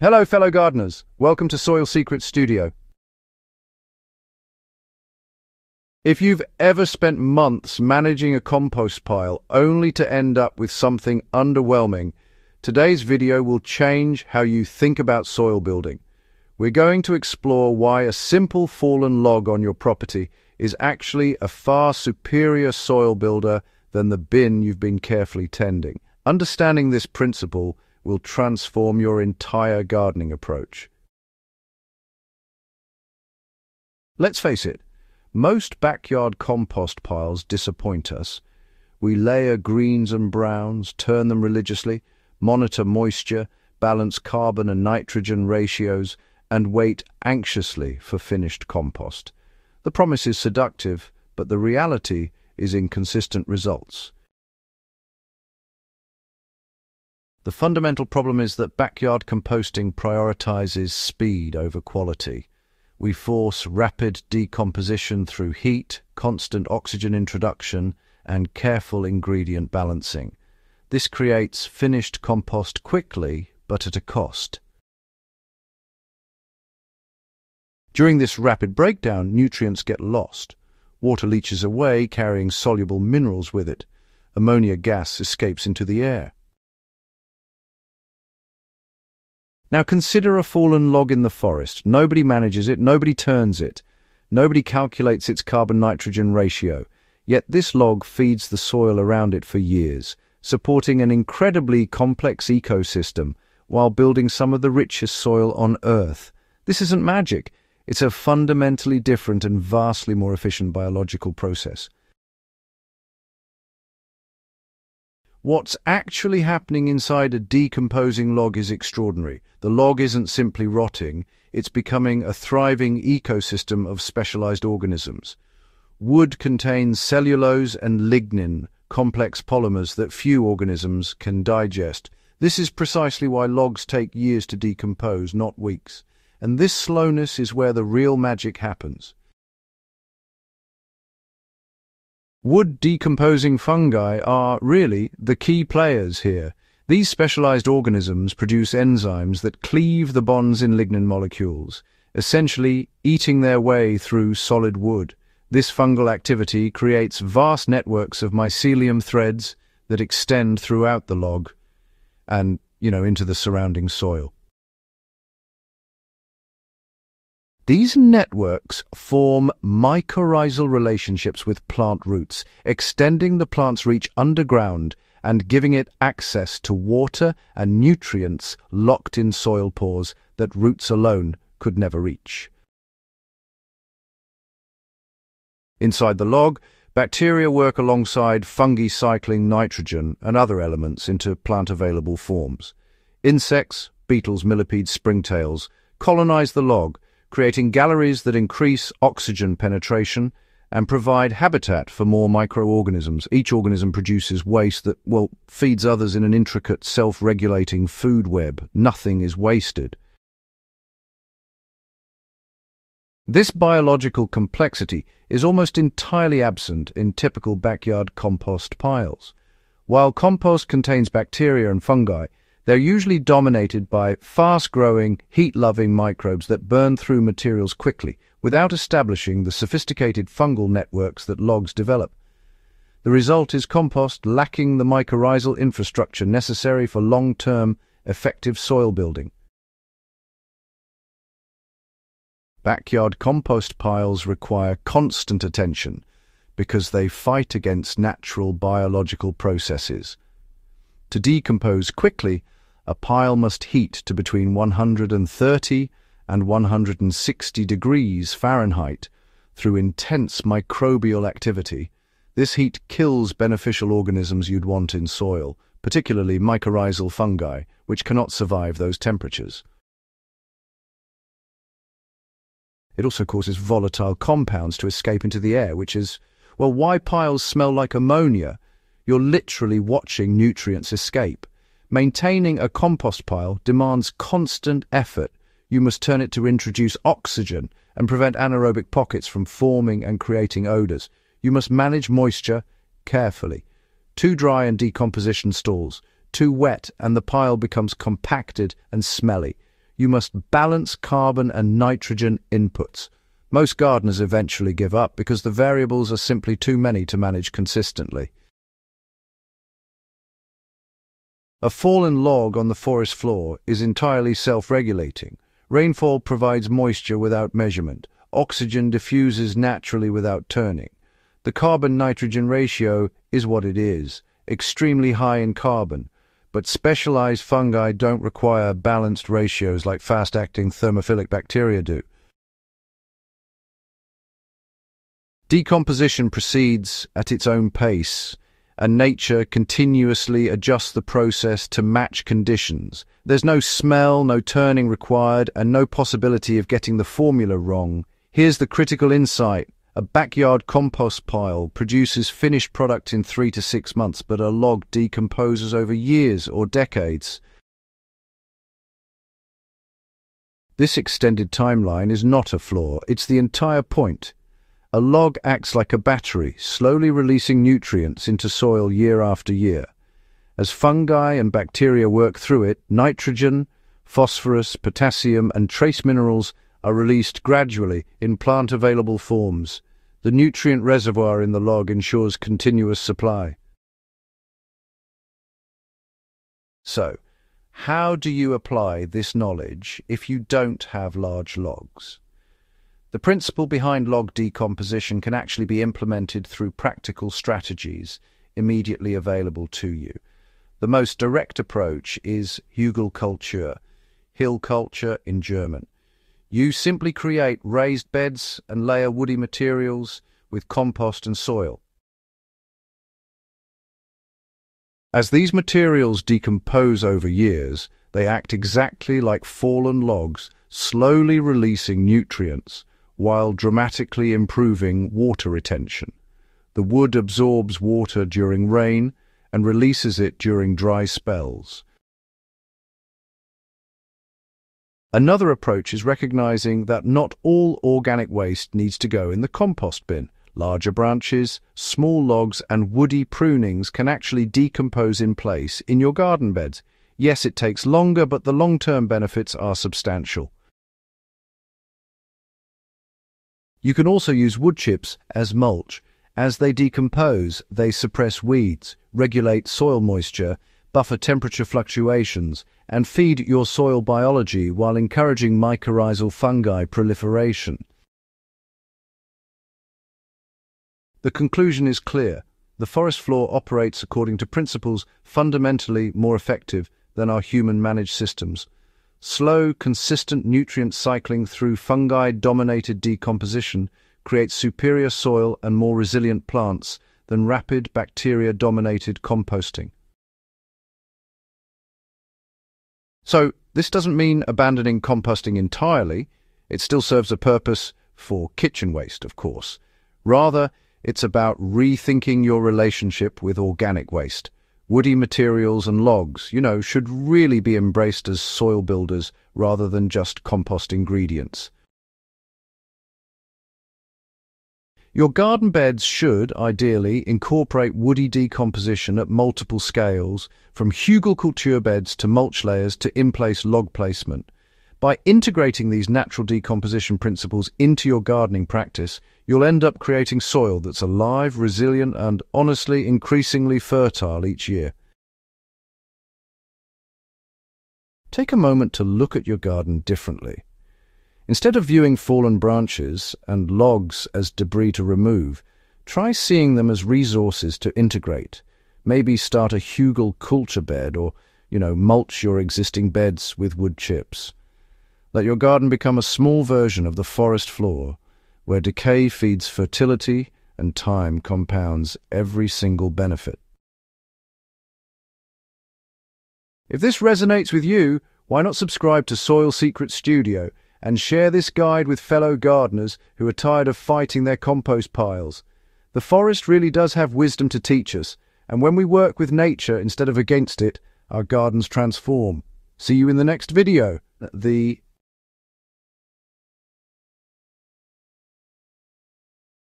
Hello, fellow gardeners. Welcome to Soil Secrets Studio. If you've ever spent months managing a compost pile only to end up with something underwhelming, today's video will change how you think about soil building. We're going to explore why a simple fallen log on your property is actually a far superior soil builder than the bin you've been carefully tending. Understanding this principle will transform your entire gardening approach. Let's face it, most backyard compost piles disappoint us. We layer greens and browns, turn them religiously, monitor moisture, balance carbon and nitrogen ratios, and wait anxiously for finished compost. The promise is seductive, but the reality is inconsistent results. The fundamental problem is that backyard composting prioritizes speed over quality. We force rapid decomposition through heat, constant oxygen introduction, and careful ingredient balancing. This creates finished compost quickly, but at a cost. During this rapid breakdown, nutrients get lost. Water leaches away, carrying soluble minerals with it. Ammonia gas escapes into the air. Now consider a fallen log in the forest. Nobody manages it, nobody turns it. Nobody calculates its carbon-nitrogen ratio. Yet this log feeds the soil around it for years, supporting an incredibly complex ecosystem while building some of the richest soil on Earth. This isn't magic. It's a fundamentally different and vastly more efficient biological process. What's actually happening inside a decomposing log is extraordinary. The log isn't simply rotting, it's becoming a thriving ecosystem of specialized organisms. Wood contains cellulose and lignin, complex polymers that few organisms can digest. This is precisely why logs take years to decompose, not weeks. And this slowness is where the real magic happens. Wood decomposing fungi are, really, the key players here. These specialized organisms produce enzymes that cleave the bonds in lignin molecules, essentially eating their way through solid wood. This fungal activity creates vast networks of mycelium threads that extend throughout the log and, you know, into the surrounding soil. These networks form mycorrhizal relationships with plant roots, extending the plant's reach underground and giving it access to water and nutrients locked in soil pores that roots alone could never reach. Inside the log, bacteria work alongside fungi cycling nitrogen and other elements into plant-available forms. Insects, beetles, millipedes, springtails, colonize the log, creating galleries that increase oxygen penetration and provide habitat for more microorganisms. Each organism produces waste that, well, feeds others in an intricate, self-regulating food web. Nothing is wasted. This biological complexity is almost entirely absent in typical backyard compost piles. While compost contains bacteria and fungi, they're usually dominated by fast-growing, heat-loving microbes that burn through materials quickly without establishing the sophisticated fungal networks that logs develop. The result is compost lacking the mycorrhizal infrastructure necessary for long-term, effective soil building. Backyard compost piles require constant attention because they fight against natural biological processes. To decompose quickly, a pile must heat to between 130 and 160 degrees Fahrenheit through intense microbial activity. This heat kills beneficial organisms you'd want in soil, particularly mycorrhizal fungi, which cannot survive those temperatures. It also causes volatile compounds to escape into the air, which is, well, why piles smell like ammonia? You're literally watching nutrients escape. Maintaining a compost pile demands constant effort. You must turn it to introduce oxygen and prevent anaerobic pockets from forming and creating odours. You must manage moisture carefully. Too dry and decomposition stalls. Too wet and the pile becomes compacted and smelly. you must balance carbon and nitrogen inputs. Most gardeners eventually give up because the variables are simply too many to manage consistently. A fallen log on the forest floor is entirely self-regulating. Rainfall provides moisture without measurement. Oxygen diffuses naturally without turning. The carbon-nitrogen ratio is what it is, extremely high in carbon, but specialized fungi don't require balanced ratios like fast-acting thermophilic bacteria do. Decomposition proceeds at its own pace, and nature continuously adjusts the process to match conditions. There's no smell, no turning required, and no possibility of getting the formula wrong. Here's the critical insight. A backyard compost pile produces finished product in three to six months, but a log decomposes over years or decades. This extended timeline is not a flaw, it's the entire point. A log acts like a battery, slowly releasing nutrients into soil year after year. As fungi and bacteria work through it, nitrogen, phosphorus, potassium and trace minerals are released gradually in plant-available forms. The nutrient reservoir in the log ensures continuous supply. So, how do you apply this knowledge if you don't have large logs? The principle behind log decomposition can actually be implemented through practical strategies immediately available to you. The most direct approach is Hügelkultur, hill culture in German. You simply create raised beds and layer woody materials with compost and soil. As these materials decompose over years, they act exactly like fallen logs, slowly releasing nutrients while dramatically improving water retention. The wood absorbs water during rain and releases it during dry spells. Another approach is recognizing that not all organic waste needs to go in the compost bin. Larger branches, small logs and woody prunings can actually decompose in place in your garden beds. Yes, it takes longer, but the long-term benefits are substantial. You can also use wood chips as mulch. As they decompose, they suppress weeds, regulate soil moisture, buffer temperature fluctuations, and feed your soil biology while encouraging mycorrhizal fungi proliferation. The conclusion is clear. The forest floor operates according to principles fundamentally more effective than our human-managed systems. Slow, consistent nutrient cycling through fungi-dominated decomposition creates superior soil and more resilient plants than rapid bacteria-dominated composting. So, this doesn't mean abandoning composting entirely. It still serves a purpose for kitchen waste, of course. Rather, it's about rethinking your relationship with organic waste woody materials and logs, you know, should really be embraced as soil builders rather than just compost ingredients. Your garden beds should, ideally, incorporate woody decomposition at multiple scales, from Hügelkultur beds to mulch layers to in-place log placement. By integrating these natural decomposition principles into your gardening practice, you'll end up creating soil that's alive, resilient, and honestly increasingly fertile each year. Take a moment to look at your garden differently. Instead of viewing fallen branches and logs as debris to remove, try seeing them as resources to integrate. Maybe start a Hügelkultur bed or, you know, mulch your existing beds with wood chips. Let your garden become a small version of the forest floor, where decay feeds fertility and time compounds every single benefit. If this resonates with you, why not subscribe to Soil Secrets Studio and share this guide with fellow gardeners who are tired of fighting their compost piles? The forest really does have wisdom to teach us, and when we work with nature instead of against it, our gardens transform. See you in the next video. The